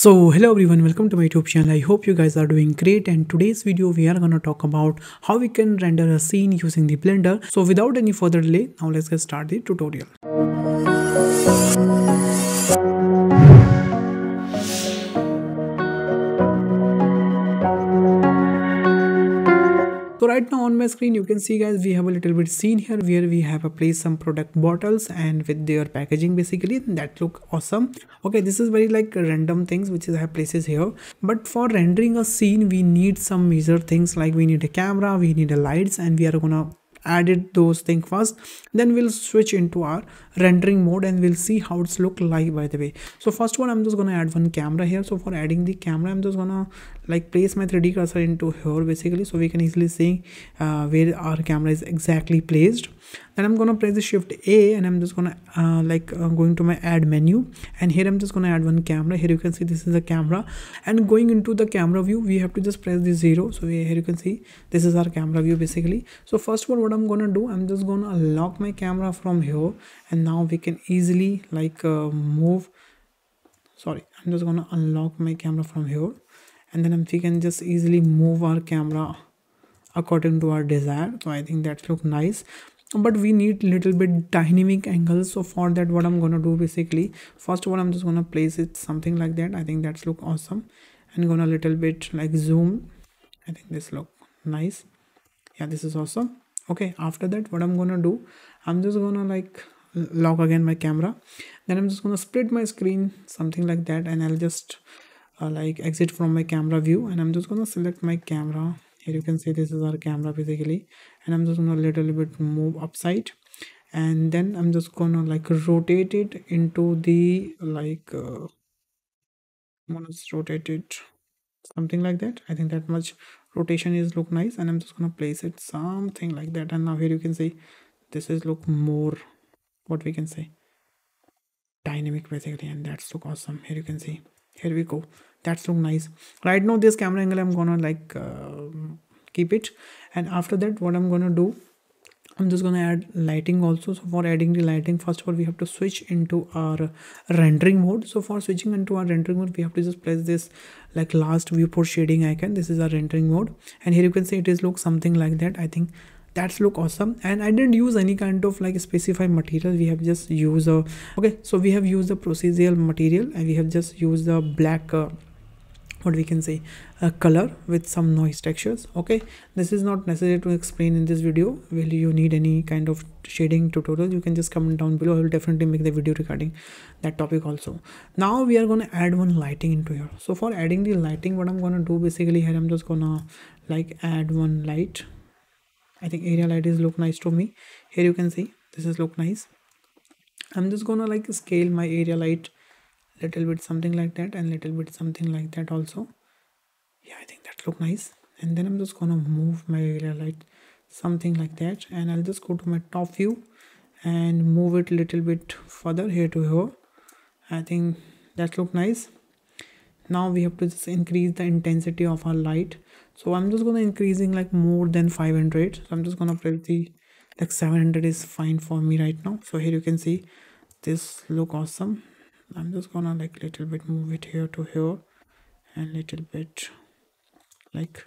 So hello everyone welcome to my youtube channel. I hope you guys are doing great. And today's video we are going to talk about how we can render a scene using the blender. So without any further delay now let's get started the tutorial screen you can see guys we have a little bit scene here where we have a place some product bottles and with their packaging basically. That look awesome. Okay this is very like random things which is have places here. But for rendering a scene we need some major things like we need a camera we need a lights and we are gonna added those things first. Then we'll switch into our rendering mode and we'll see how it's look like by the way. So first one i'm just gonna add one camera here. So for adding the camera i'm just gonna like place my 3d cursor into here basically so we can easily see uh, where our camera is exactly placed then i'm gonna press the shift a and i'm just gonna uh, like uh, going to my add menu. And here i'm just gonna add one camera. Here you can see this is a camera. And going into the camera view we have to just press the zero. So here you can see this is our camera view basically. So first of all what i'm gonna do i'm just gonna lock my camera from here. And now we can easily like uh, move. Sorry i'm just gonna unlock my camera from here. And then we can just easily move our camera according to our desire. So i think that look nice but we need little bit dynamic angles. So for that what i'm gonna do basically first one i'm just gonna place it something like that. I think that's look awesome. And gonna little bit like zoom. I think this look nice. Yeah this is awesome. Okay after that what i'm gonna do i'm just gonna like lock again my camera. Then i'm just gonna split my screen something like that. And i'll just uh, like exit from my camera view. And i'm just gonna select my camera here you can see this is our camera basically. And i'm just gonna little bit move upside. And then i'm just gonna like rotate it into the like uh, I'm gonna rotate it something like that. I think that much rotation is look nice. And i'm just gonna place it something like that. And now here you can see this is look more what we can say dynamic basically. And that's look awesome. Here you can see here we go. That's look nice. Right now this camera angle i'm gonna like uh, keep it. And after that what i'm gonna do i'm just gonna add lighting also. So for adding the lighting first of all we have to switch into our rendering mode. So for switching into our rendering mode we have to just press this like last viewport shading icon. This is our rendering mode. And here you can see it is look something like that. I think that's look awesome. And i didn't use any kind of like specified material. We have just used a okay so we have used the procedural material and we have just used the black uh, what we can say a color with some noise textures okay? This is not necessary to explain in this video. Will you need any kind of shading tutorial you can just comment down below. I will definitely make the video regarding that topic also. Now we are going to add one lighting into here. So for adding the lighting what i'm going to do basically here i'm just gonna like add one light i think area light is look nice to me. Here you can see this is look nice. I'm just gonna like scale my area light little bit something like that and little bit something like that also. Yeah i think that look nice. And then i'm just gonna move my area light something like that and i'll just go to my top view and move it little bit further here to here. I think that look nice. Now we have to just increase the intensity of our light so i'm just gonna increasing like more than 500 so i'm just gonna press the like 700 is fine for me right now. So here you can see this look awesome. I'm just gonna like little bit move it here to here and little bit like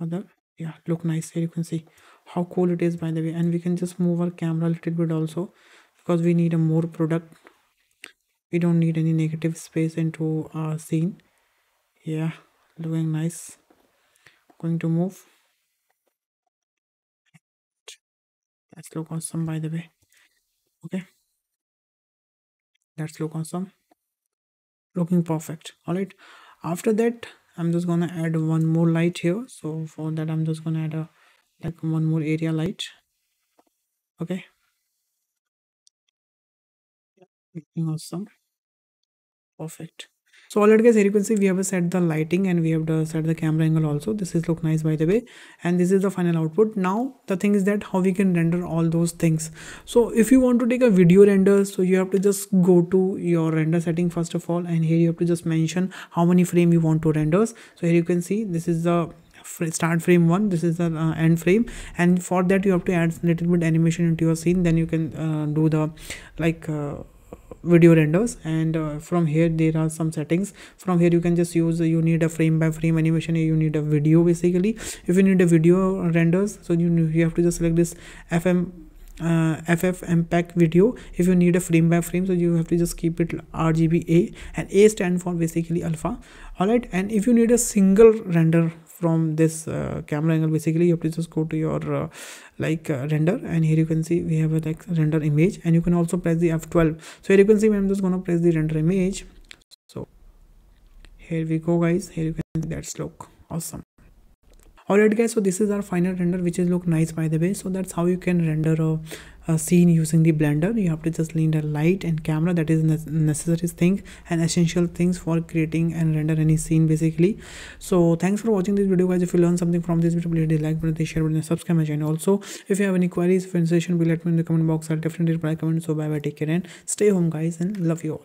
other. Yeah look nice here you can see how cool it is by the way. And we can just move our camera a little bit also because we need a more product. We don't need any negative space into our scene. Yeah looking nice. Going to move. That's look awesome by the way. Okay. That's look awesome looking perfect. All right after that i'm just gonna add one more light here. So for that i'm just gonna add a like one more area light. Okay. Looking awesome perfect so alright guys here you can see we have set the lighting and we have set the camera angle also. This is look nice by the way. And this is the final output. Now the thing is that how we can render all those things. So if you want to take a video render so you have to just go to your render setting first of all. And here you have to just mention how many frame you want to render. So here you can see this is the start frame one. This is the uh, end frame. And for that you have to add little bit animation into your scene. Then you can uh, do the like uh, video renders and uh, from here there are some settings. From here you can just use you need a frame by frame animation you need a video basically. If you need a video renders so you, you have to just select this fm uh, video. If you need a frame by frame so you have to just keep it rgba and a stand for basically alpha. All right and if you need a single render from this uh, camera angle basically you have to just go to your uh, like uh, render and here you can see we have a like render image and you can also press the f12 so here you can see i'm just gonna press the render image. So here we go guys. Here you can see that's look. Awesome. Alright guys. So this is our final render which is look nice by the way. So that's how you can render a, a scene using the blender you have to just need a light and camera that is necessary thing and essential things for creating and render any scene basically. So thanks for watching this video guys. If you learned something from this video please like button share button and subscribe my channel also. If you have any queries for session please let me in the comment box. I'll definitely reply comment so bye bye take care and stay home guys and love you all